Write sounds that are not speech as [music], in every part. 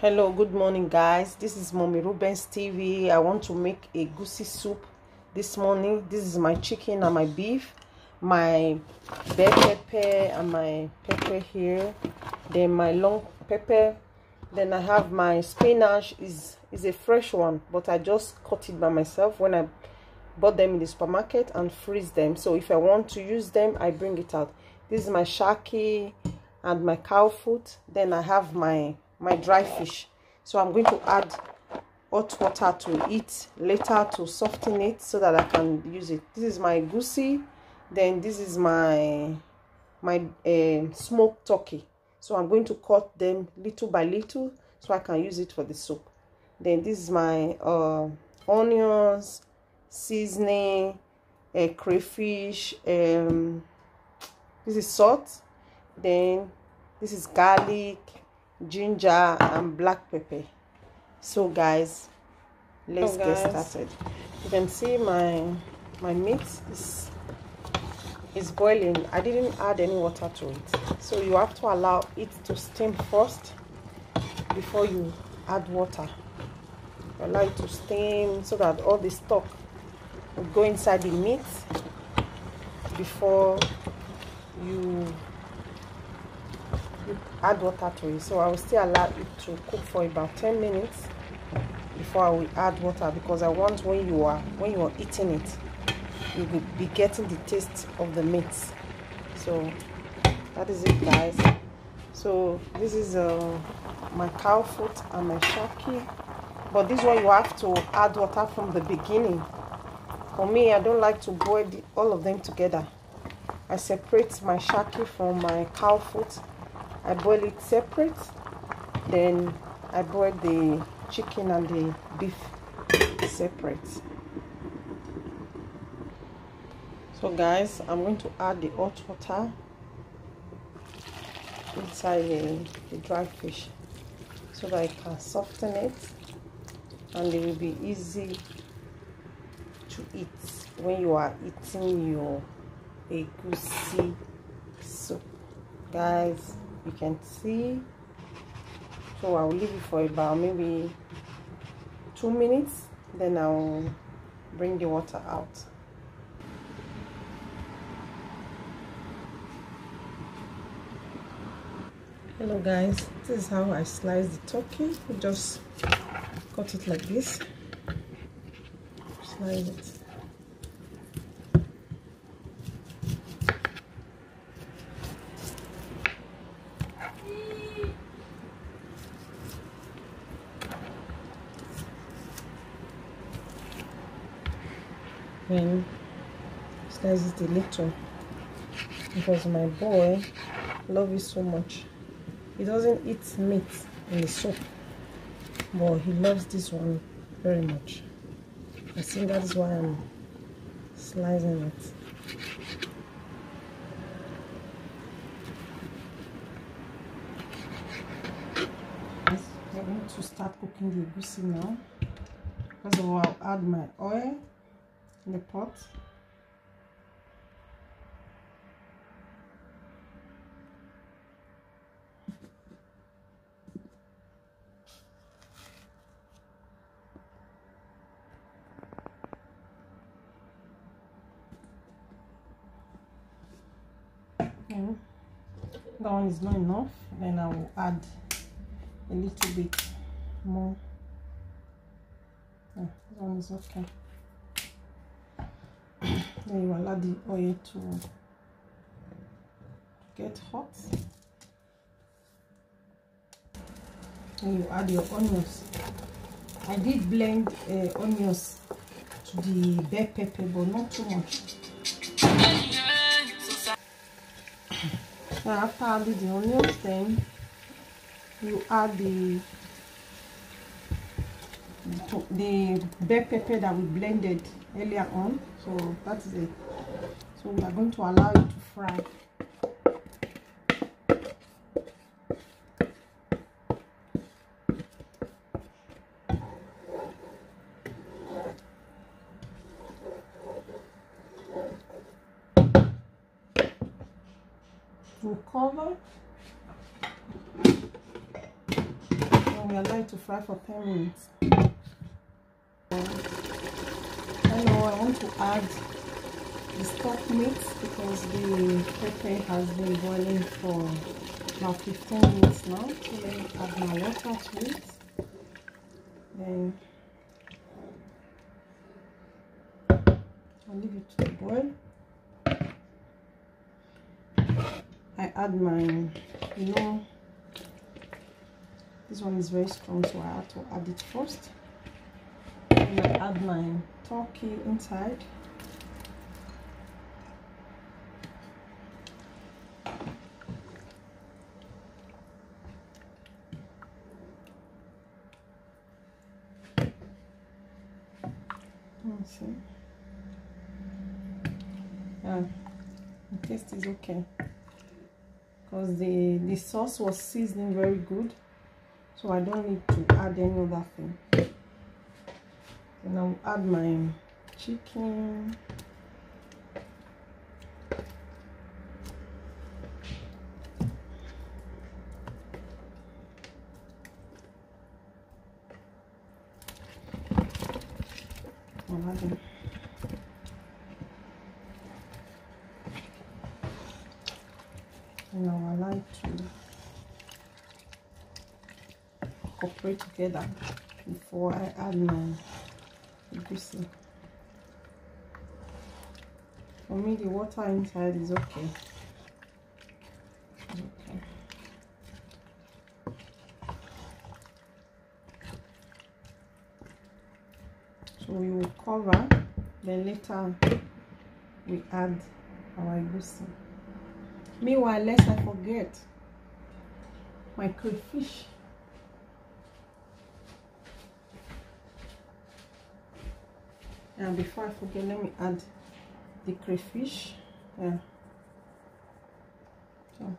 hello good morning guys. This is mommy Rubivan tv i want to make egusi soup this morning. This is my chicken and my beef my bell pepper and my pepper here. Then my long pepper. Then i have my spinach. Is is a fresh one but i just cut it by myself when i bought them in the supermarket and freeze them. So if i want to use them i bring it out. This is my shaki and my cow foot. Then i have my my dry fish. So i'm going to add hot water to it later to soften it so that i can use it. This is my egusi then this is my my uh, smoked turkey. So i'm going to cut them little by little so i can use it for the soup. Then this is my uh, onions seasoning a uh, crayfish um this is salt. Then this is garlic ginger and black pepper. So guys let's get started. You can see my my meat is is boiling. I didn't add any water to it. So you have to allow it to steam first before you add water. You allow it to steam so that all the stock will go inside the meat before you add water to it. So i will still allow it to cook for about 10 minutes before i will add water because i want when you are when you are eating it you will be getting the taste of the meat. So that is it guys. So this is uh, my cow foot and my shaki but this one you have to add water from the beginning. For me i don't like to boil the, all of them together. I separate my shaki from my cow foot I boil it separate then I boil the chicken and the beef separate. So guys I'm going to add the hot water inside the, the dry fish so that I can soften it and it will be easy to eat when you are eating your egusi soup. Guys you can see. So i'll leave it for about maybe two minutes then i'll bring the water out. Hello guys. This is how i slice the turkey. Just cut it like this. Slice it when slice it a little. Because my boy love it so much. He doesn't eat meat in the soup but he loves this one very much. I think that's why I'm slicing it. I'm going to start cooking the egusi now. First of all I'll add my oil in the pot. Okay. That one is not enough. Then I will add a little bit more. Yeah, that one is okay [coughs] then you allow the oil to get hot then you add your onions i did blend uh, onions to the bell pepper but not too much now after adding the onions then you add the the bell pepper that we blended earlier on. So that is it. So we are going to allow it to fry we'll cover oh, we allow it to fry for 10 minutes. Um, Hello i want to add the stock meat because the pepper has been boiling for about 15 minutes now. So let me add my water to it. Then I'll leave it to boil I add my you know this one is very strong so I have to add it first. And I add my turkey inside. Let's see. Yeah, the taste is okay because the the sauce was seasoning very good so I don't need to add any other thing and I'll add my chicken I'll. and I like to cooperate together before I add my egusi. For me, the water inside is okay. Okay. So we will cover, then later we add our egusi. Meanwhile, lest I forget my crayfish. And before I forget, let me add the crayfish. Yeah. So.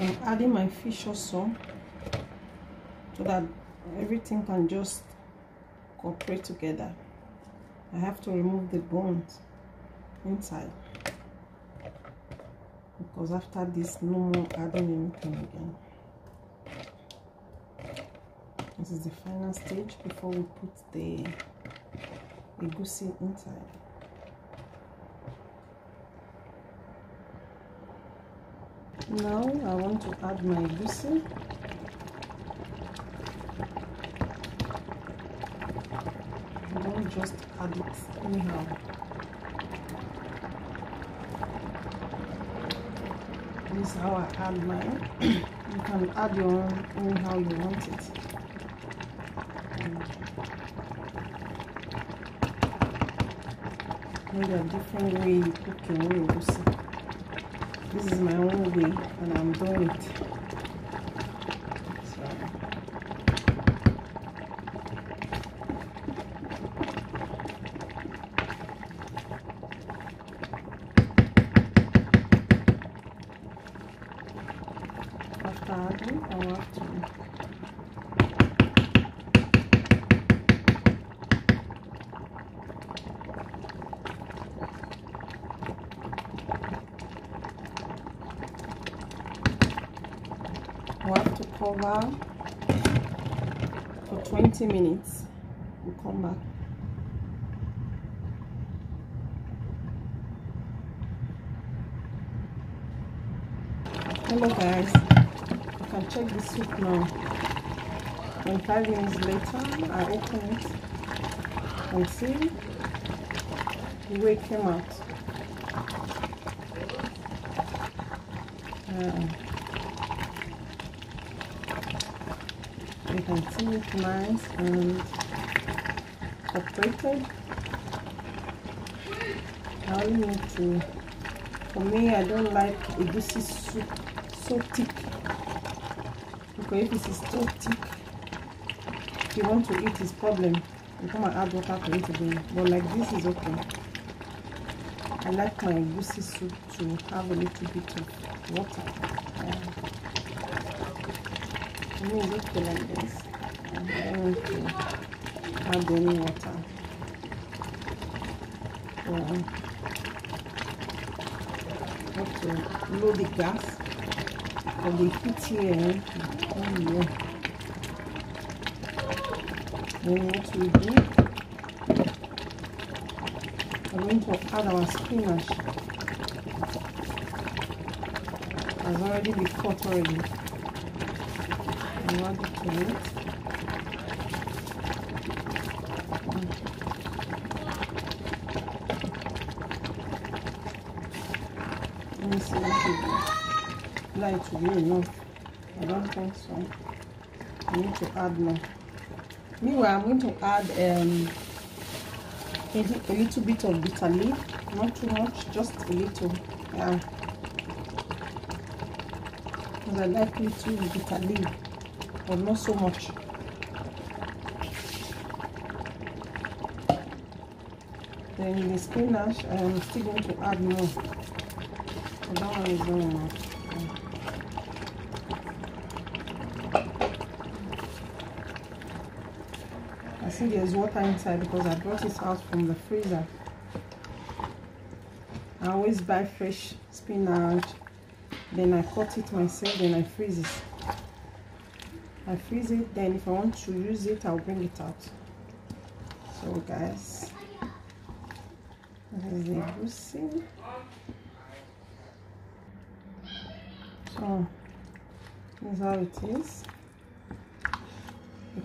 I'm adding my fish also so that everything can just cooperate together. I have to remove the bones inside because after this no more adding anything again. This is the final stage before we put the egusi inside. Now I want to add my egusi. I add it anyhow. This is how I add mine. you can add your own anyhow you want it. Maybe a different way you cook your own this is my own way and I'm doing it. So, I will have to we have to cover for 20 minutes. We'll come back. Hello guys can check the soup now. And five minutes later i open it and see the way it came out uh, you can see it's nice and separated. I only need to for me I don't like egusi soup so thick because if it is too thick you want to eat it's problem you come and add water to it again but like this is okay I like my egusi soup to have a little bit of water yeah. I mean, it's okay like this. I don't need to add any water. So, have to load the gas for the heat here. Oh, yeah. Then what we do, we're going to add our spinach. Has already been cut already. And add it to it. Let me see what it is. Light to be enough. I don't think so. I need to add more. Meanwhile, I'm going to add um, a, a little bit of bitter leaf. Not too much, just a little. Yeah. Because I like little bitter leaf, but not so much. Then the spinach, I'm still going to add more. So that one is very enough. I see there's water inside because I brought it out from the freezer. I always buy fresh spinach, then I cut it myself, then I freeze it. I freeze it, then if I want to use it, I'll bring it out. So guys, this is the egusi. So this is how it is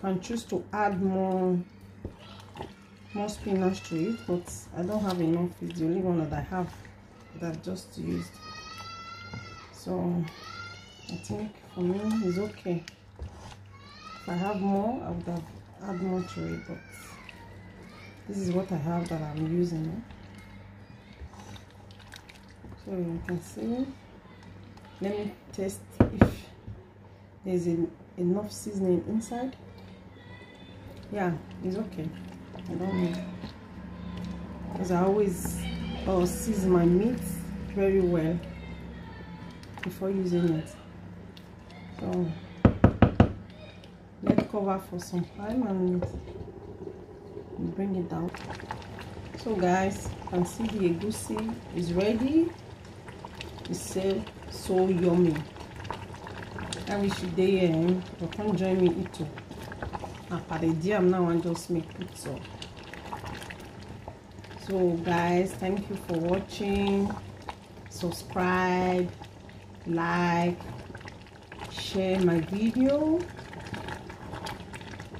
can choose to add more more spinach to it but i don't have enough. It's the only one that i have that i've just used. So i think for me it's okay. If i have more i would have add more to it but this is what i have that i'm using. So you can see. Let me test if there's enough seasoning inside yeah it's okay. I don't need because i always uh, season my meat very well before using it. So let cover for some time and bring it down so guys you can see the egusi is ready. It's so so yummy. I wish you dey um, you come join me eat too Ah, apare am now and just make so. So guys thank you for watching. Subscribe like share my video.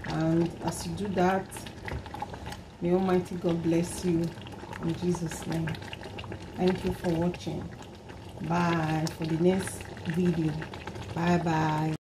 And as you do that may almighty god bless you in jesus name. Thank you for watching. Bye for the next video. Bye bye